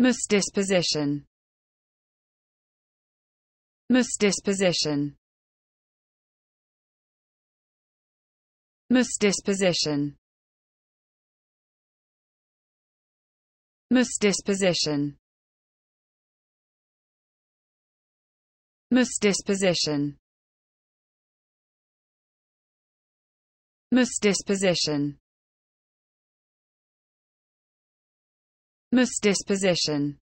misdisposition misdisposition misdisposition misdisposition misdisposition misdisposition misdisposition